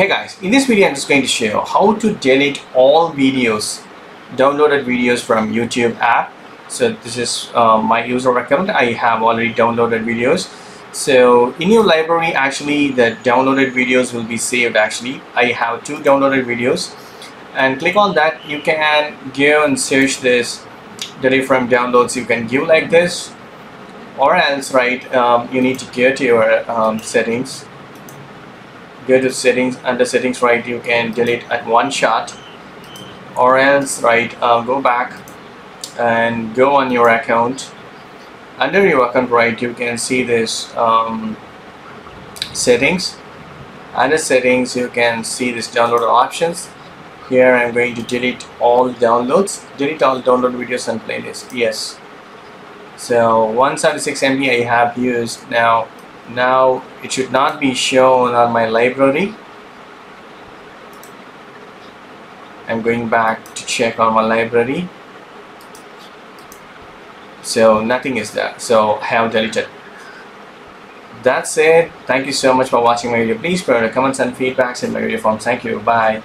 Hey guys, in this video I'm just going to show you how to delete all videos, downloaded videos from YouTube app. So this is uh, my user account. I have already downloaded videos. So in your library actually the downloaded videos will be saved actually. I have two downloaded videos and click on that you can go and search this delete from downloads you can give like this or else right um, you need to go to your um, settings go to settings under settings right you can delete at one shot or else right uh, go back and go on your account. Under your account right you can see this um, settings. Under settings you can see this download options. Here I'm going to delete all downloads delete all download videos and playlists. Yes. So 176 MB I have used. Now now it should not be shown on my library. I'm going back to check on my library. So nothing is there. So I have deleted. That's it. Thank you so much for watching my video. Please provide comments and feedbacks in my video form. Thank you. Bye